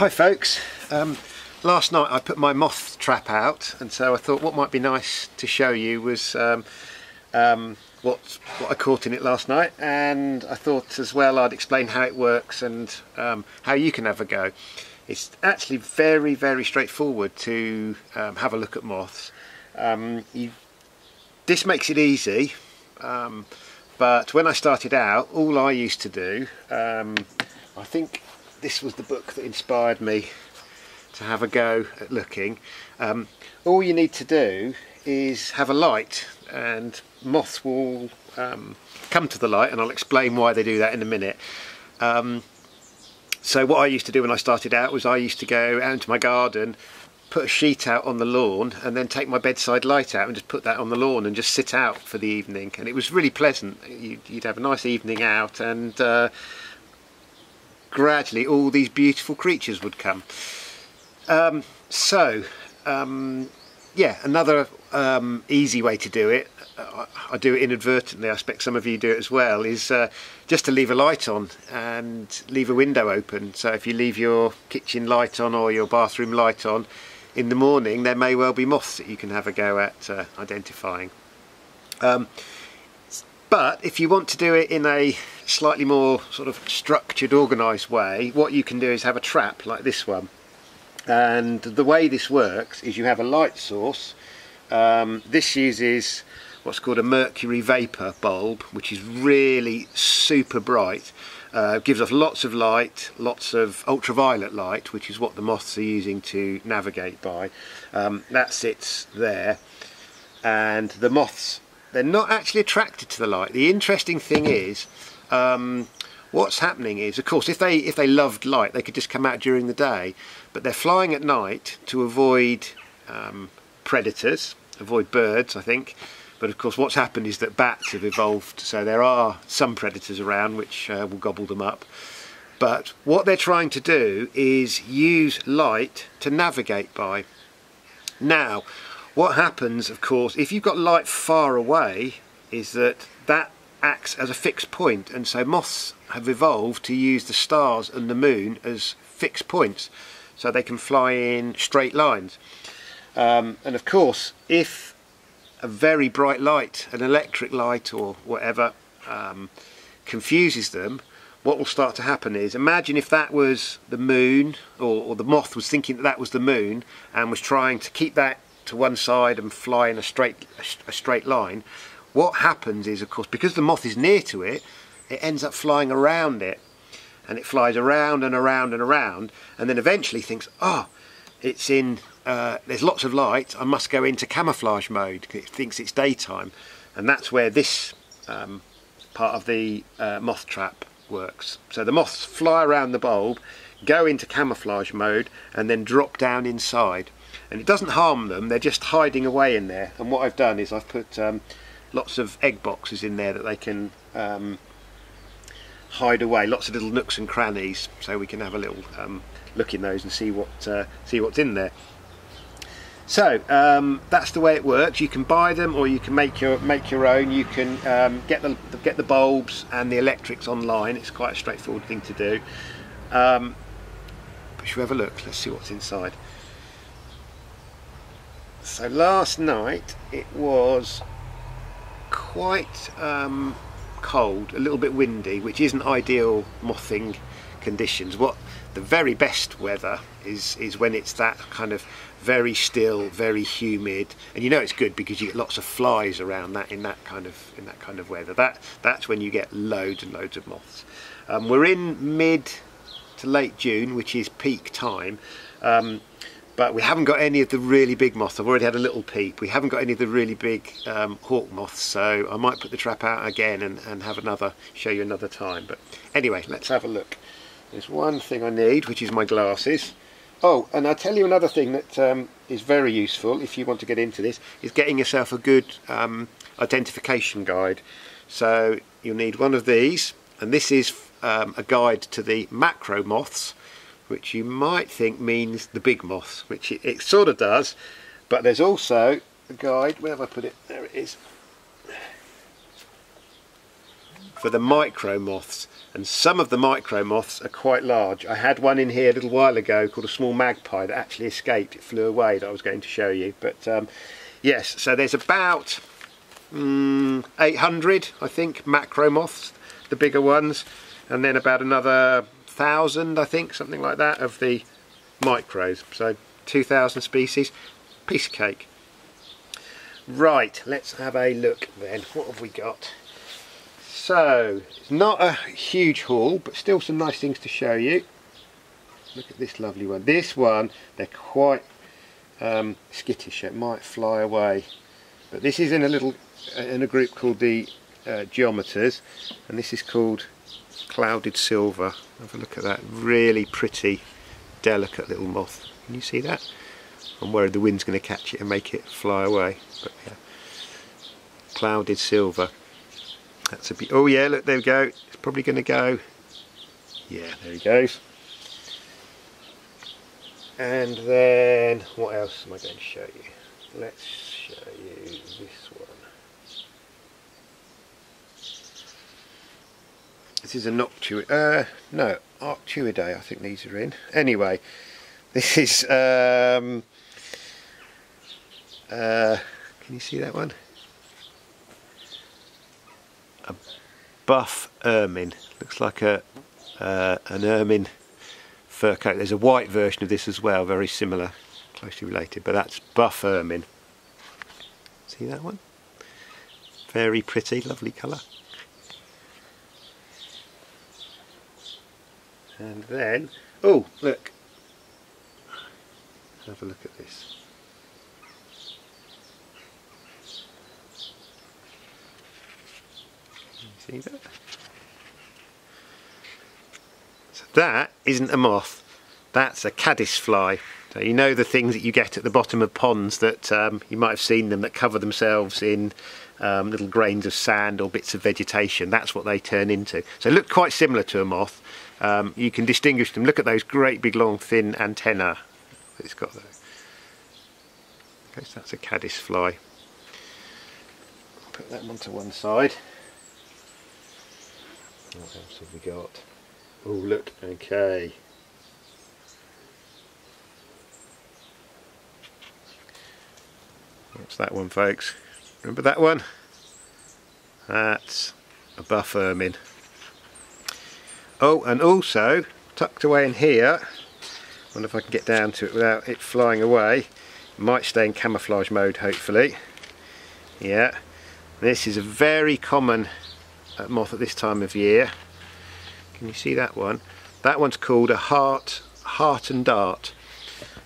Hi folks, um, last night I put my moth trap out and so I thought what might be nice to show you was um, um, what, what I caught in it last night and I thought as well I'd explain how it works and um, how you can have a go. It's actually very very straightforward to um, have a look at moths. Um, you, this makes it easy but when I started out all I used to do I think this was the book that inspired me to have a go at looking. Um, all you need to do is have a light and moths will um, come to the light and I'll explain why they do that in a minute. Um, so what I used to do when I started out was I used to go out into my garden put a sheet out on the lawn and then take my bedside light out and just put that on the lawn and just sit out for the evening and it was really pleasant you'd, you'd have a nice evening out and uh, gradually all these beautiful creatures would come. Um, so, um, yeah, another um, easy way to do it, I, I, do it inadvertently, I expect some of you do it as well, is uh, just to leave a light on and leave a window open. So if you leave your kitchen light on or your bathroom light on, in the morning there may well be moths that you can have a go at uh, identifying. Um, but if you want to do it in a slightly more sort of structured, organised way, what you can do is have a trap like this one. And the way this works is you have a light source. Um, this uses what's called a mercury vapour bulb, which is really super bright. Uh, gives off lots of light, lots of ultraviolet light, which is what the moths are using to navigate by. Um, that sits there. And the moths they're not actually attracted to the light. The interesting thing is, um, what's happening is, of course, if they if they loved light, they could just come out during the day, but they're flying at night to avoid um, predators, avoid birds, I think. But of course, what's happened is that bats have evolved, so there are some predators around which uh, will gobble them up. But what they're trying to do is use light to navigate by. Now, what happens, of course, if you've got light far away, is that that acts as a fixed point, and so moths have evolved to use the stars and the moon as fixed points, so they can fly in straight lines. Um, and of course, if a very bright light, an electric light or whatever, um, confuses them, what will start to happen is imagine if that was the moon or, or, the moth was thinking that that was the moon and was trying to keep that to one side and fly in a straight a straight line what happens is of course because the moth is near to it it ends up flying around it. And it flies around and around and around and then eventually thinks oh it's in uh, there's lots of light. I must go into camouflage mode. It thinks it's daytime. And that's where this um, part of the uh, moth trap works. So the moths fly around the bulb go into camouflage mode and then drop down inside. And it doesn't harm them. They're just hiding away in there. And what I've done is I've put um, lots of egg boxes in there that they can um, hide away. Lots of little nooks and crannies so we can have a little um, look in those and see what uh, see what's in there. So um, that's the way it works. You can buy them or you can make your make your own. You can um, get the get the bulbs and the electrics online. It's quite a straightforward thing to do. Um, but should we have a look? Let's see what's inside. So last night it was quite um, cold, a little bit windy, which isn't ideal mothing conditions. What the very best weather is is when it's that kind of very still, very humid, and you know it's good because you get lots of flies around that in that kind of in that kind of weather. That that's when you get loads and loads of moths. Um, we're in mid to late June, which is peak time. Um, but we haven't got any of the really big moths. I've already had a little peep. We haven't got any of the really big um, hawk moths, so I might put the trap out again and, and have another, show you another time. But anyway, let's have a look. There's one thing I need, which is my glasses. Oh, and I'll tell you another thing that um, is very useful if you want to get into this, is getting yourself a good um, identification guide. So you'll need one of these, and this is um, a guide to the macro moths, which you might think means the big moths, which it, it sort of does, but there's also a guide, where have I put it? There it is. For the micro moths. and some of the micro moths are quite large. I had one in here a little while ago called a small magpie that actually escaped. It flew away that I was going to show you. But um, yes, so there's about um, 800, I think, macro moths, the bigger ones, and then about another thousand, I think, something like that, of the micros. So 2,000 species, piece of cake. Right, let's have a look then. What have we got? So, it's not a huge haul, but still some nice things to show you. Look at this lovely one. This one, they're quite um, skittish. It might fly away. But this is in a little, uh, in a group called the uh, Geometers, and this is called Clouded Silver. Have a look at that. Really pretty, delicate little moth. Can you see that? I'm worried the wind's going to catch it and make it fly away. But yeah, clouded silver. That's a bit. Oh yeah, look there we go. It's probably going to go. Yeah, there he goes. And then what else am I going to show you? Let's show you this one. This is a Noctuid. Uh, no, Arctiidae. I think these are in. Anyway, this is um, uh, can you see that one? A buff ermine. Looks like a uh, an ermine fur coat. There's a white version of this as well, very similar, closely related, but that's buff ermine. See that one? Very pretty, lovely colour. And then, oh look, have a look at this. See that? So that isn't a moth, that's a caddisfly. So you know the things that you get at the bottom of ponds that um, you might have seen them that cover themselves in um, little grains of sand or bits of vegetation. That's what they turn into. So look quite similar to a moth. Um, you can distinguish them. Look at those great big long thin antennae it's got there. Okay, so that's a caddis fly. Put that one to one side. What else have we got? Oh look, okay. What's that one folks? Remember that one? That's a buff ermine. Oh, and also, tucked away in here, wonder if I can get down to it without it flying away. Might stay in camouflage mode hopefully. Yeah, this is a very common uh, moth at this time of year. Can you see that one? That one's called a heart, heart and dart.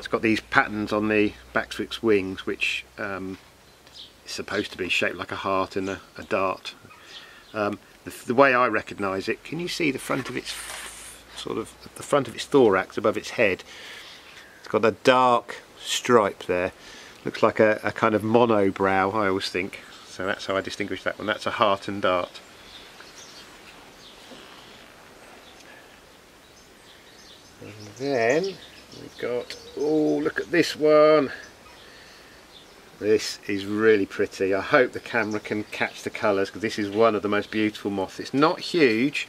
It's got these patterns on the back of its wings which um, is supposed to be shaped like a heart and a, a dart. Um, the, the, way I recognise it, can you see the front of its sort of the front of its thorax above its head? It's got a dark stripe there. Looks like a, a kind of monobrow, I always think. So that's how I distinguish that one. That's a heart and dart. And then we've got, oh look at this one. This is really pretty. I hope the camera can catch the colours because this is one of the most beautiful moths. It's not huge,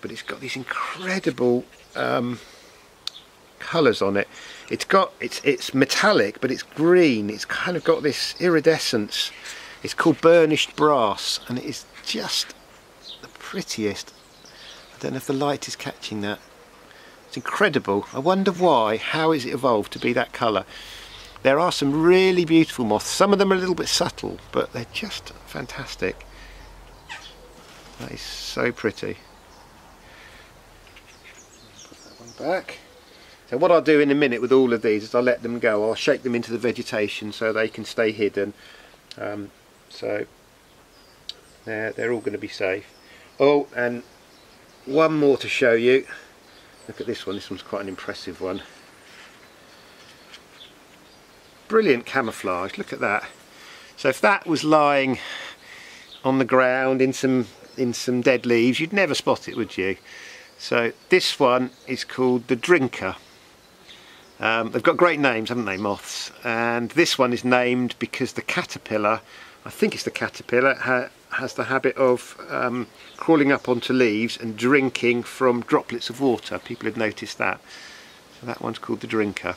but it's got these incredible um, colours on it. It's got, it's, it's metallic, but it's green. It's kind of got this iridescence. It's called burnished brass, and it is just the prettiest. I don't know if the light is catching that. It's incredible. I wonder why, how is it evolved to be that colour? There are some really beautiful moths. Some of them are a little bit subtle, but they're just fantastic. That is so pretty. Put that one back. So what I'll do in a minute with all of these is I'll let them go. I'll shake them into the vegetation so they can stay hidden. Um, so they're, they're all going to be safe. Oh, and one more to show you. Look at this one, this one's quite an impressive one. Brilliant camouflage, look at that. So if that was lying on the ground in some in some dead leaves, you'd never spot it, would you? So this one is called the Drinker. Um, they've got great names, haven't they, moths? And this one is named because the caterpillar, I think it's the caterpillar, has the habit of um, crawling up onto leaves and drinking from droplets of water. People have noticed that. So that one's called the drinker.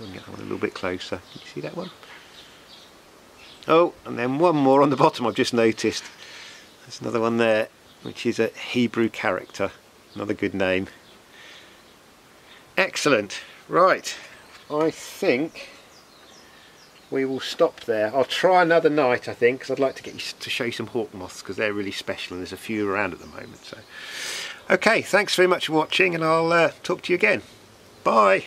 I'll get that one a little bit closer. You see that one? Oh, and then one more on the bottom I've just noticed. There's another one there, which is a Hebrew character. Another good name. Excellent. Right. I think we will stop there. I'll try another night, I think, because I'd like to get you to show you some hawk moths because they're really special and there's a few around at the moment. So, okay, thanks very much for watching, and I'll uh, talk to you again. Bye.